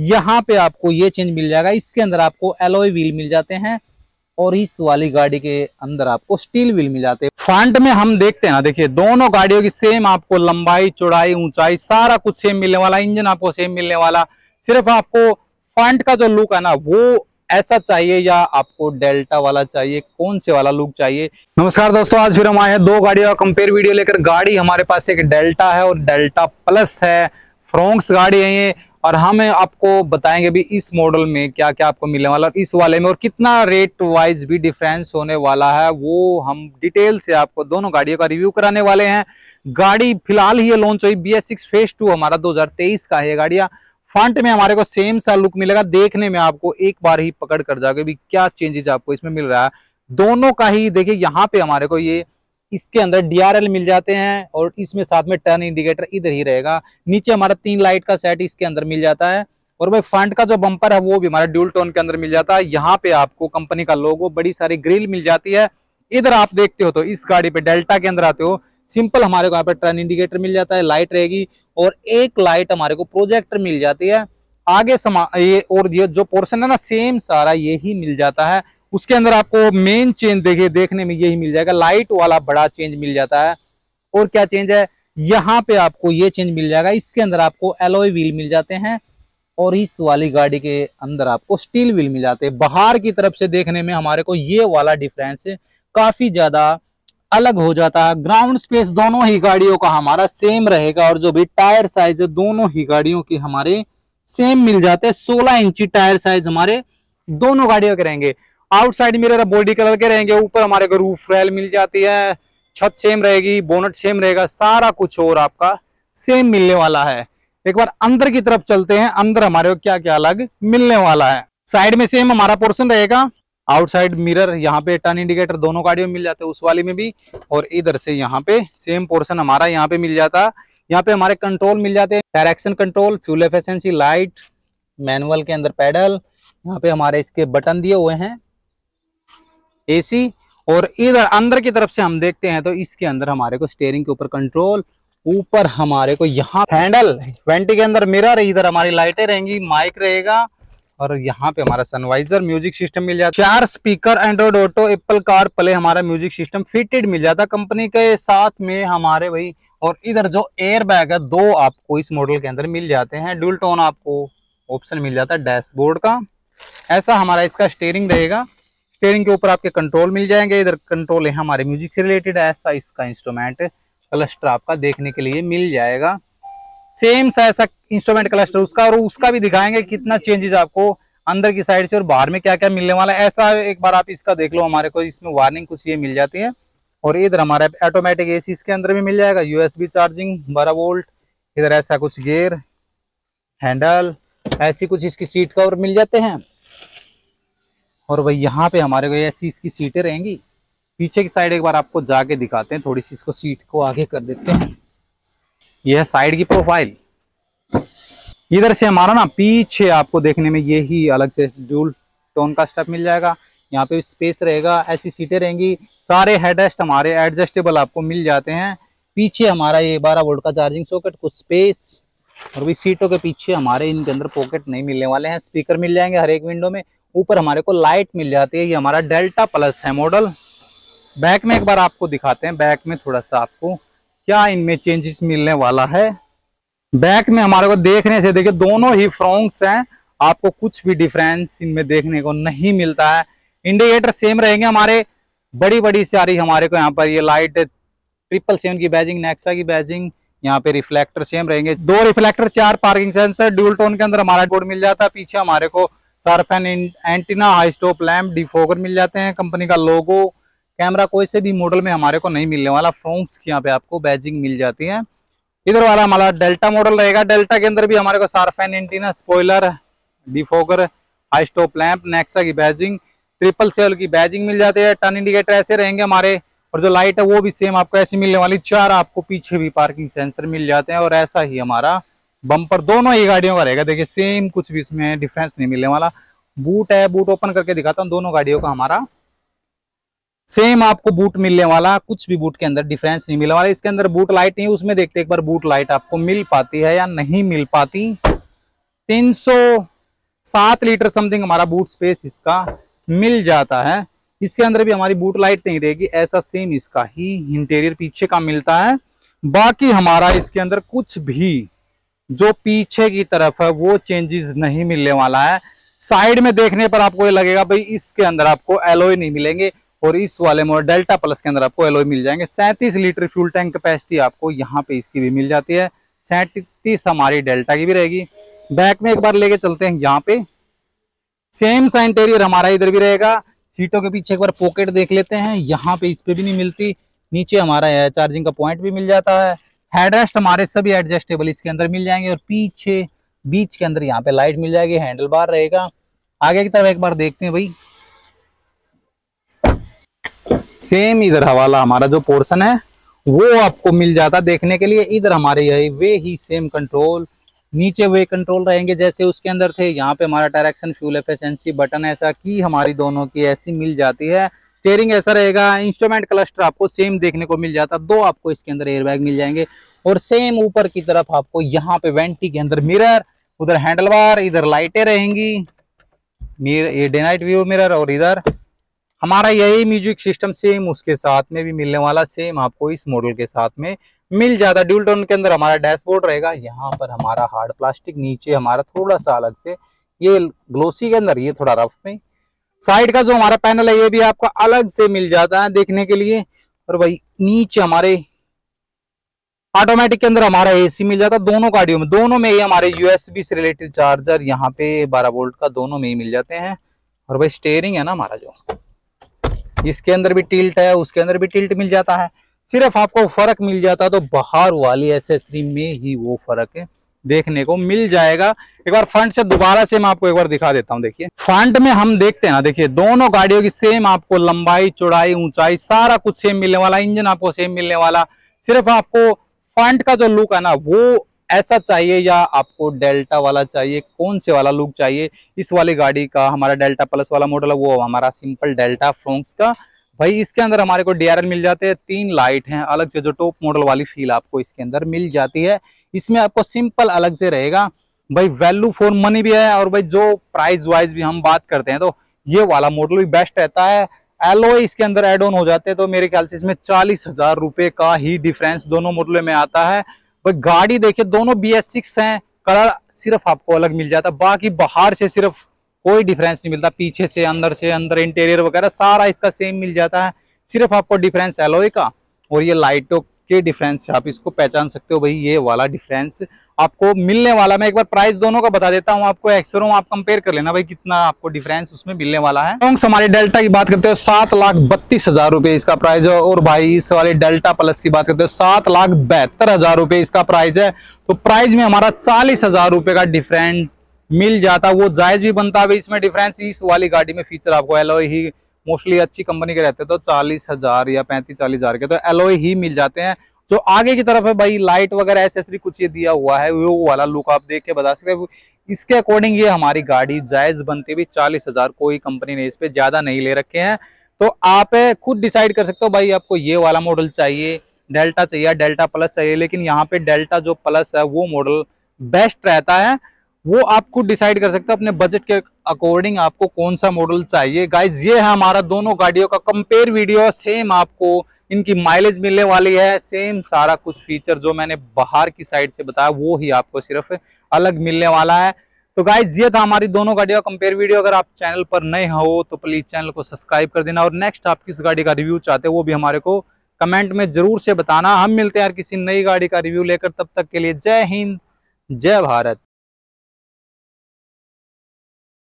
यहाँ पे आपको ये चेंज मिल जाएगा। इसके अंदर आपको एलोई व्हील मिल जाते हैं और इस वाली गाड़ी के अंदर आपको स्टील व्हील मिल जाते हैं। फ्रंट में हम देखते हैं ना, देखिए, दोनों गाड़ियों की सेम आपको लंबाई, चौड़ाई, ऊंचाई, सारा कुछ सेम मिलने वाला इंजन आपको सेम मिलने वाला। सिर्फ़ आपको फ्रंट का जो लुक है ना, वो ऐसा चाहिए या आपको डेल्टा वाला चाहिए, कौन से वाला लुक चाहिए? नमस्कार दोस्तों, आज फिर हम आए हैं दो गाड़ियों का कंपेयर वीडियो लेकर। गाड़ी हमारे पास एक डेल्टा है और डेल्टा प्लस है। फ्रोंक्स गाड़ी है ये। और हम आपको बताएँगे भी इस मॉडल में क्या क्या आपको मिलने वाला इस वाले में और कितना रेट वाइज भी डिफरेंस होने वाला है, वो हम डिटेल से आपको दोनों गाड़ियों का रिव्यू कराने वाले हैं। गाड़ी फ़िलहाल ही ये लॉन्च हुई B S six phase two हमारा 2023 का है गाड़िया। फ्रंट में हमारे को सेम सा लुक मिलेगा, देखने में आपको एक बार ही पकड़ कर जाओगे भी क्या चेंजेस आपको इसमें मिल रहा है। दोनों का ही देखिए, यहाँ पे हमारे को ये इसके अंदर डीआरएल मिल जाते हैं और इसमें साथ में टर्न इंडिकेटर इधर ही रहेगा। नीचे हमारा तीन लाइट का सेट इसके अंदर मिल जाता है। और भाई फ्रंट का जो बम्पर है, वो भी हमारा ड्यूल टोन के अंदर मिल जाता है। यहाँ पे आपको कंपनी का लोगो बड़ी सारी ग्रिल मिल जाती है। इधर आप देखते हो तो इस गाड़ी पे डेल्टा के अंदर आते हो। सिंपल हमारे को यहाँ पे टर्न इंडिकेटर मिल जाता है लाइट रहेगी। और एक लाइट हमारे को प्रोजेक्टर मिल जाती है। आगे समा ये और ये जो पोर्शन है ना सेम सारा यही मिल जाता है। उसके अंदर आपको मेन चेंज देखिए देखने में यही मिल जाएगा। लाइट वाला बड़ा चेंज मिल जाता है। और क्या चेंज है? यहाँ पे आपको ये चेंज मिल जाएगा। इसके अंदर आपको एलोई व्हील मिल जाते हैं। और इस वाली गाड़ी के अंदर आपको स्टील व्हील मिल जाते हैं। बाहर की तरफ़ से देखने में हमारे को ये वाला डिफरेंस काफ़ी ज़्यादा अलग हो जाता है। ग्राउंड स्पेस दोनों ही गाड़ियों का हमारा सेम रहेगा। और जो भी टायर साइज़ है, दोनों ही गाड़ियों के हमारे सेम मिल जाते हैं। सोलह इंची टायर साइज़ हमारे दोनों गाड़ियों के रहेंगे। आउटसाइड मिरर बॉडी कलर के रहेंगे, ऊपर हमारे को रूफ रेल मिल जाती है, छत सेम रहेगी, बोनट सेम रहेगा, सारा कुछ और आपका सेम मिलने वाला है। एक बार अंदर की तरफ़ चलते हैं, अंदर हमारे को क्या क्या अलग मिलने वाला है। साइड में सेम हमारा पोर्शन रहेगा, आउटसाइड मिरर यहाँ पे टर्न इंडिकेटर दोनों गाड़ियों में मिल जाते हैं, उस वाली में भी, और इधर से यहाँ पे सेम पोर्शन हमारा यहाँ पे मिल जाता। यहाँ पे हमारे कंट्रोल मिल जाते हैं, direction control, fuel efficiency, light, manual के अंदर पैडल, यहाँ पे हमारे इसके बटन दिए हुए हैं एसी और इधर अंदर की तरफ़ से हम देखते हैं तो इसके अंदर हमारे को स्टेयरिंग के ऊपर कंट्रोल ऊपर हमारे को यहाँ हैंडल वेंटी के अंदर मिरर इधर हमारी लाइटें रहेंगी माइक रहेगा और यहाँ पे हमारा सनवाइजर म्यूज़िक सिस्टम मिल जाता चार speaker Android Auto Apple CarPlay हमारा म्यूज़िक सिस्टम फिटेड मिल जाता कंपनी के साथ में हमारे भाई। और इधर जो एयर बैग है, दो आपको इस मॉडल के अंदर मिल जाते हैं। डुल टोन आपको ऑप्शन मिल जाता है डैशबोर्ड का। ऐसा हमारा इसका स्टेयरिंग रहेगा। स्टेयरिंग के ऊपर आपके कंट्रोल मिल जाएँगे। इधर कंट्रोल है हमारे म्यूज़िक से रिलेटेड ऐसा इसका इंस्ट्रूमेंट क्लस्टर आपका देखने के लिए मिल जाएगा। सेम सा ऐसा इंस्ट्रूमेंट क्लस्टर उसका और उसका भी दिखाएँगे कितना चेंजेस आपको अंदर की साइड से और बाहर में क्या क्या मिलने वाला है। ऐसा एक बार आप इसका देख लो हमारे को, इसमें वार्निंग कुछ ये मिल जाती है। और इधर हमारा ऑटोमेटिक एसी इसके अंदर भी मिल जाएगा। यूएसबी चार्जिंग बारह वोल्ट इधर ऐसा कुछ गेयर हैंडल ऐसी कुछ इसकी सीट कवर मिल जाते हैं। और वही यहाँ पे हमारे को ऐसी इसकी सीटें रहेंगी। पीछे की साइड एक बार आपको जाके दिखाते हैं, थोड़ी सी इसको सीट को आगे कर देते हैं। यह है साइड की प्रोफ़ाइल। इधर से हमारा ना पीछे आपको देखने में ये ही अलग से ड्यूल टोन का स्टेप मिल जाएगा। यहाँ पे स्पेस रहेगा, ऐसी सीटें रहेंगी। सारे हेडरेस्ट हमारे एडजस्टेबल आपको मिल जाते हैं। पीछे हमारा ये 12 वोल्ट का चार्जिंग सॉकेट, कुछ स्पेस। और भी सीटों के पीछे हमारे इनके अंदर पॉकेट नहीं मिलने वाले हैं। स्पीकर मिल जाएँगे हर एक विंडो में। ऊपर हमारे को लाइट मिल जाती है। ये हमारा डेल्टा प्लस है मॉडल बैक में एक बार आपको दिखाते हैं। बैक में थोड़ा सा आपको क्या इनमें चेंजेस मिलने वाला है। बैक में हमारे को देखने से देखिए, दोनों ही फ्रोंक्स हैं। आपको कुछ भी डिफरेंस इनमें देखने को नहीं मिलता है। इंडिकेटर सेम रहेंगे हमारे। बड़ी बड़ी सारी हमारे को यहाँ पर ये लाइट ट्रिपल सेवन की बैजिंग नेक्सा की बैजिंग यहाँ पे रिफ्लेक्टर सेम रहेंगे। दो रिफ्लेक्टर चार पार्किंग सेंसर ड्यूल टोन के अंदर हमारा बोर्ड मिल जाता है। पीछे हमारे को shark fin antenna, high stop lamp defogger मिल जाते हैं कंपनी का लोगो, कैमरा कोई से भी मॉडल में हमारे को नहीं मिलने वाला फ्रोंक्स की यहाँ पे आपको बैजिंग मिल जाती है। इधर वाला हमारा डेल्टा मॉडल रहेगा, डेल्टा के अंदर भी हमारे को shark fin antenna, spoiler, defogger, high stop lamp Nexa की बैजिंग, ट्रिपल सेल की बैजिंग मिल जाती है, टर्न इंडिकेटर ऐसे रहेंगे हमारे, और जो लाइट है वो भी सेम आपको ऐसी मिलने वाली, चार आपको पीछे भी पार्किंग सेंसर मिल जाते हैं, और ऐसा ही हमारा बम्पर दोनों ही गाड़ियों का रहेगा। देखिए सेम कुछ भी इसमें डिफरेंस नहीं मिलने वाला। बूट है बूट ओपन करके दिखाता हूँ, दोनों गाड़ियों का हमारा सेम आपको बूट मिलने वाला, कुछ भी बूट के अंदर डिफरेंस नहीं मिलने वाला। इसके अंदर बूट लाइट नहीं, उसमें देखते एक बार बूट लाइट आपको मिल पाती है या नहीं मिल पाती। तीन सात लीटर समथिंग हमारा बूट स्पेस इसका मिल जाता है। इसके अंदर भी हमारी बूट लाइट नहीं रहेगी, ऐसा सेम इसका ही इंटीरियर पीछे का मिलता है। बाकी हमारा इसके अंदर कुछ भी जो पीछे की तरफ़ है, वो चेंजेस नहीं मिलने वाला है। साइड में देखने पर आपको ये लगेगा, भाई, इसके अंदर आपको एलोई नहीं मिलेंगे और इस वाले में डेल्टा प्लस के अंदर आपको एलोई मिल जाएँगे। सैंतीस लीटर फ्यूल टैंक कैपेसिटी आपको यहाँ पे इसकी भी मिल जाती है। सैंतीस हमारी डेल्टा की भी रहेगी। बैक में एक बार लेके चलते हैं यहाँ पे। सेम सा इंटीरियर हमारा इधर भी रहेगा। सीटों के पीछे एक बार पॉकेट देख लेते हैं। यहाँ पे इस पे भी नहीं मिलती। नीचे हमारा चार्जिंग का पॉइंट भी मिल जाता है। हेडरेस्ट हमारे सभी एडजस्टेबल इसके अंदर मिल जाएँगे और पीछे, बीच के अंदर यहाँ पे लाइट मिल जाएगी हैंडल बार रहेगा। आगे की तरफ़ एक बार देखते हैं भाई। सेम इधर हवाला, हमारा जो पोर्शन है, वो आपको मिल जाता देखने के लिए। इधर हमारे यही वे ही सेम कंट्रोल नीचे वे कंट्रोल रहेंगे जैसे उसके अंदर थे। यहाँ पे हमारा डायरेक्शन फ्यूल एफिशिएंसी बटन ऐसा की हमारी दोनों की ऐसी मिल जाती है। स्टेयरिंग ऐसा रहेगा इंस्ट्रूमेंट क्लस्टर आपको सेम देखने को मिल जाता, दो आपको इसके अंदर एयरबैग मिल जाएँगे और सेम ऊपर की तरफ़ आपको यहाँ पे वेंटी के अंदर मिरर उधर हैंडल बार इधर लाइटें रहेंगी ये डे नाइट व्यू मिरर और इधर हमारा यही म्यूज़िक सिस्टम सेम उसके साथ में भी मिलने वाला सेम आपको इस मॉडल के साथ में मिल जाता। ड्यूल टोन के अंदर हमारा डैशबोर्ड रहेगा, यहाँ पर हमारा हार्ड प्लास्टिक नीचे हमारा थोड़ा सा अलग से ये ग्लोसी के अंदर, ये थोड़ा रफ में साइड का जो हमारा पैनल है, ये भी आपका अलग से मिल जाता है देखने के लिए। और भाई, नीचे हमारे ऑटोमेटिक के अंदर हमारा एसी मिल जाता है, दोनों गाड़ियों में। दोनों में ही हमारे यूएसबी से रिलेटेड चार्जर यहाँ पे 12 वोल्ट का दोनों में ही मिल जाते हैं। और भाई स्टेयरिंग है ना हमारा जो। इसके अंदर भी टिल्ट है, उसके अंदर भी टिल्ट मिल जाता है। सिर्फ़ आपको फ़र्क मिल जाता तो बाहर वाली एसेसरी में ही वो फ़र्क है। देखने को मिल जाएगा। एक बार फ्रंट से दोबारा से मैं आपको एक बार दिखा देता हूँ, देखिए। फ्रंट में हम देखते हैं ना, देखिए, दोनों गाड़ियों की सेम आपको लंबाई, चौड़ाई, ऊंचाई, सारा कुछ सेम मिलने वाला इंजन आपको सेम मिलने वाला। सिर्फ़ आपको फ्रंट का जो लुक है ना, वो ऐसा चाहिए या आपको डेल्टा वाला चाहिए, कौन से वाला लुक चाहिए? इस वाली गाड़ी का, हमारा डेल्टा प्लस वाला मॉडल है, वो हमारा सिंपल डेल्टा फ्रोंक्स का। भाई, इसके अंदर हमारे को डीआरएल मिल जाते हैं, तीन लाइट हैं, अलग से जो टॉप मॉडल वाली फील आपको इसके अंदर मिल जाती है। इसमें आपको सिंपल अलग से रहेगा। भाई वैल्यू फॉर मनी भी है और भाई जो प्राइस वाइज भी हम बात करते हैं तो ये वाला मॉडल भी बेस्ट रहता है। एलो इसके अंदर एड ऑन हो जाते हैं तो मेरे ख्याल से इसमें चालीस हज़ार रुपए का ही डिफरेंस दोनों मॉडल में आता है। भाई गाड़ी देखिए, दोनों बी एस सिक्स है कलर सिर्फ़ आपको अलग मिल जाता है। बाकी बाहर से सिर्फ़ कोई डिफरेंस नहीं मिलता, पीछे से, अंदर से, अंदर इंटीरियर वगैरह सारा इसका सेम मिल जाता है। सिर्फ़ आपको डिफरेंस एलोए का और ये लाइटों के डिफरेंस आप इसको पहचान सकते हो भाई, ये वाला डिफरेंस आपको मिलने वाला, मैं एक बार प्राइस दोनों का बता देता हूँ आपको एक्सरोम आप कंपेयर कर लेना भाई, कितना आपको डिफरेंस उसमें मिलने वाला है। हमारे डेल्टा की बात करते हो, सात लाख बत्तीस हज़ार रुपए इसका प्राइस है, और भाई इस वाले डेल्टा प्लस की बात करते हो, सात लाख बहत्तर हज़ार रुपए इसका प्राइस है। तो प्राइस में हमारा चालीस हज़ार रुपए का डिफरेंस मिल जाता, वो जायज़ भी बनता है इसमें डिफरेंस इस वाली गाड़ी में फीचर आपको एलोई ही मोस्टली अच्छी कंपनी के रहते हैं तो चालीस हज़ार या पैंतीस चालीस हज़ार के तो एलोई ही मिल जाते हैं। जो आगे की तरफ़ है भाई लाइट वगैरह एसेसरी कुछ ये दिया हुआ है, वो वाला लुक आप देख के बता सकते इसके अकॉर्डिंग ये हमारी गाड़ी जायज़ बनती हुई चालीस हज़ार, कोई कंपनी ने इस पे ज़्यादा नहीं ले रखे हैं। तो आप खुद डिसाइड कर सकते हो भाई, आपको ये वाला मॉडल चाहिए डेल्टा चाहिए डेल्टा प्लस चाहिए, लेकिन यहाँ पे डेल्टा जो प्लस है, वो मॉडल बेस्ट रहता है। वो आप खुद डिसाइड कर सकते हो अपने बजट के अकॉर्डिंग आपको कौन सा मॉडल चाहिए। गाइज़ ये है हमारा दोनों गाड़ियों का कंपेयर वीडियो सेम आपको इनकी माइलेज मिलने वाली है सेम सारा कुछ फीचर जो मैंने बाहर की साइड से बताया, वो ही आपको सिर्फ़ अलग मिलने वाला है। तो गाइज़ ये था हमारी दोनों गाड़ियों का कंपेयर वीडियो अगर आप चैनल पर नए हो तो प्लीज़ चैनल को सब्सक्राइब कर देना। और नेक्स्ट आप किस गाड़ी का रिव्यू चाहते हो, वो भी हमारे को कमेंट में ज़रूर से बताना। हम मिलते हैं यार किसी नई गाड़ी का रिव्यू लेकर। तब तक के लिए जय हिंद, जय भारत।